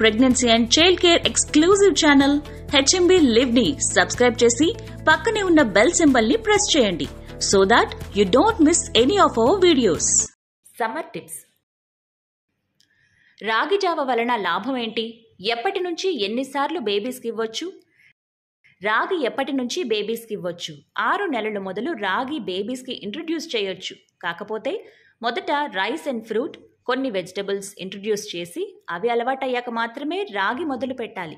Pregnancy and child care exclusive channel H M B లివ్ని subscribe చేసి పక్కనే ఉన్న bell సింబల్ని ప్రెస్ చేయండి so that you don't miss any of our videos summer tips ragi జావ వలన లాభం ఏంటి? ఎప్పటి నుంచి ఎన్నిసార్లు బేబీస్కి ఇవ్వచ్చు? రాగి ఎప్పటి నుంచి బేబీస్కి ఇవ్వచ్చు? ఆరు నెలల మొదలు రాగి బేబీస్కి ఇంట్రడ్యూస్ చేయొచ్చు. కాకపోతే మొదట రైస్ అండ్ ఫ్రూట్ కొన్ని వెజిటబుల్స్ ఇంట్రడ్యూస్ చేసి అవి అలవాటయ్యాక మాత్రమే రాగి మొదలు పెట్టాలి.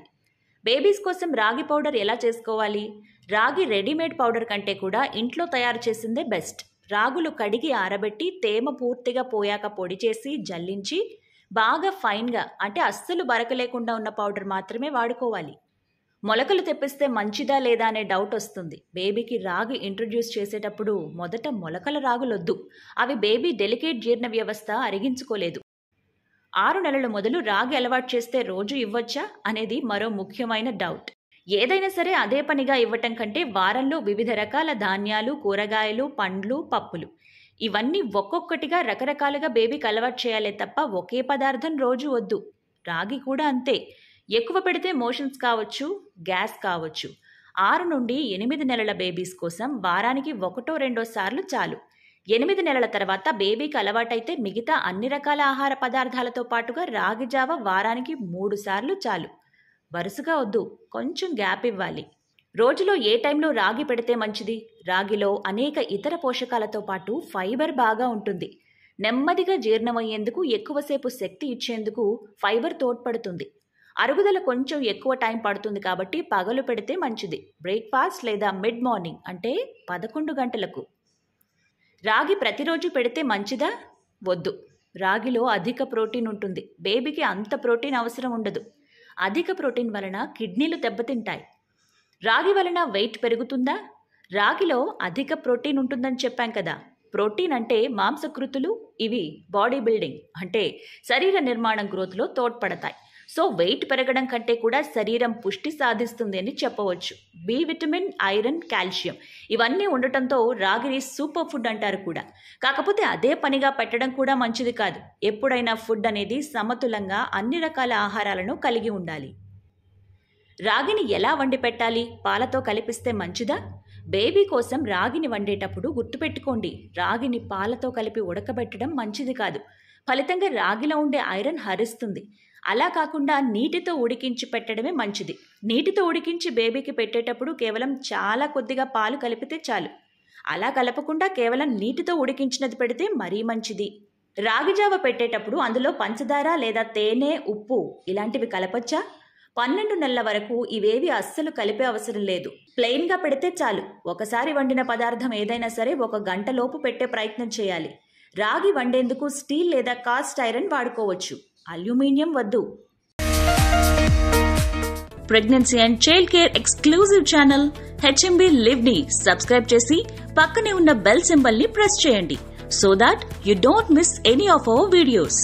బేబీస్ కోసం రాగి పౌడర్ ఎలా చేసుకోవాలి? రాగి రెడీమేడ్ పౌడర్ కంటే కూడా ఇంట్లో తయారు చేసిందే బెస్ట్. రాగులు కడిగి ఆరబెట్టి తేమ పూర్తిగా పోయాక పొడి చేసి జల్లించి బాగా ఫైన్గా అంటే అస్సలు బరక లేకుండా ఉన్న పౌడర్ మాత్రమే వాడుకోవాలి. మొలకలు తెప్పిస్తే మంచిదా లేదా అనే డౌట్ వస్తుంది. బేబీకి రాగి ఇంట్రడ్యూస్ చేసేటప్పుడు మొదట మొలకల రాగులొద్దు. అవి బేబీ డెలికేట్ జీర్ణ వ్యవస్థ అరిగించుకోలేదు. ఆరు నెలల మొదలు రాగి అలవాటు చేస్తే రోజు ఇవ్వచ్చా? అనేది మరో ముఖ్యమైన డౌట్. ఏదైనా సరే అదే పనిగా ఇవ్వటం కంటే వారంలో వివిధ రకాల ధాన్యాలు కూరగాయలు పండ్లు పప్పులు. ఇవన్నీ ఒక్కొక్కటిగా రకరకాలుగా బేబీకి అలవాటు చేయాలే తప్ప ఒకే పదార్థం రోజు వద్దు. రాగి కూడా అంతే. ఎక్కువ పెడితే మోషన్స్ కావచ్చు గ్యాస్ కావచ్చు. ఆరు నుండి ఎనిమిది నెలల బేబీస్ కోసం వారానికి ఒకటో రెండో సార్లు చాలు. ఎనిమిది నెలల తర్వాత బేబీకి అలవాటైతే మిగతా అన్ని రకాల ఆహార పదార్థాలతో పాటుగా రాగి జావ వారానికి మూడు సార్లు చాలు. వరుసగా వద్దు కొంచెం గ్యాప్ ఇవ్వాలి. రోజులో ఏ టైంలో రాగి పెడితే మంచిది? రాగిలో అనేక ఇతర పోషకాలతో పాటు ఫైబర్ బాగా ఉంటుంది. నెమ్మదిగా జీర్ణమయ్యేందుకు ఎక్కువసేపు శక్తి ఇచ్చేందుకు ఫైబర్ తోడ్పడుతుంది. అరుగుదల కొంచెం ఎక్కువ టైం పడుతుంది కాబట్టి పగలు పెడితే మంచిది. బ్రేక్ఫాస్ట్ లేదా మిడ్ మార్నింగ్ అంటే పదకొండు గంటలకు. రాగి ప్రతిరోజు పెడితే మంచిదా? వద్దు. రాగిలో అధిక ప్రోటీన్ ఉంటుంది. బేబీకి అంత ప్రోటీన్ అవసరం ఉండదు. అధిక ప్రోటీన్ వలన కిడ్నీలు దెబ్బతింటాయి. రాగి వలన వెయిట్ పెరుగుతుందా? రాగిలో అధిక ప్రోటీన్ ఉంటుందని చెప్పాం కదా. ప్రోటీన్ అంటే మాంసకృతులు ఇవి బాడీ బిల్డింగ్ అంటే శరీర నిర్మాణం గ్రోత్లో తోడ్పడతాయి. సో వెయిట్ పెరగడం కంటే కూడా శరీరం పుష్టి సాధిస్తుంది అని చెప్పవచ్చు. బి విటమిన్ ఐరన్ కాల్షియం ఇవన్నీ ఉండటంతో రాగిని సూపర్ ఫుడ్ అంటారు కూడా. కాకపోతే అదే పనిగా పెట్టడం కూడా మంచిది కాదు. ఎప్పుడైనా ఫుడ్ అనేది సమతులంగా అన్ని రకాల ఆహారాలను కలిగి ఉండాలి. రాగిని ఎలా వండి పెట్టాలి? పాలతో కలిపిస్తే మంచిదా? బేబీ కోసం రాగిని వండేటప్పుడు గుర్తుపెట్టుకోండి. రాగిని పాలతో కలిపి ఉడకబెట్టడం మంచిది కాదు. ఫలితంగా రాగిలో ఉండే ఐరన్ హరిస్తుంది. అలా కాకుండా నీటితో ఉడికించి పెట్టడమే మంచిది. నీటితో ఉడికించి బేబీకి పెట్టేటప్పుడు కేవలం చాలా కొద్దిగా పాలు కలిపితే చాలు. అలా కలపకుండా కేవలం నీటితో ఉడికించినది పెడితే మరీ మంచిది. రాగిజావ పెట్టేటప్పుడు అందులో పంచదార లేదా తేనె ఉప్పు ఇలాంటివి కలపచ్చా? పన్నెండు నెలల వరకు ఇవేవి అస్సలు కలిపే అవసరం లేదు. ప్లెయిన్గా పెడితే చాలు. ఒకసారి వండిన పదార్థం ఏదైనా సరే ఒక గంటలోపు పెట్టే ప్రయత్నం చేయాలి. రాగి వండేందుకు స్టీల్ లేదా కాస్ట్ ఐరన్ వాడుకోవచ్చు. అల్యూమినియం వద్దు. Pregnancy and child care exclusive channel H M B లివ్ని subscribe చేసి పక్కనే ఉన్న బెల్ సింబల్ని ప్రెస్ చేయండి. So that you don't miss any of our videos.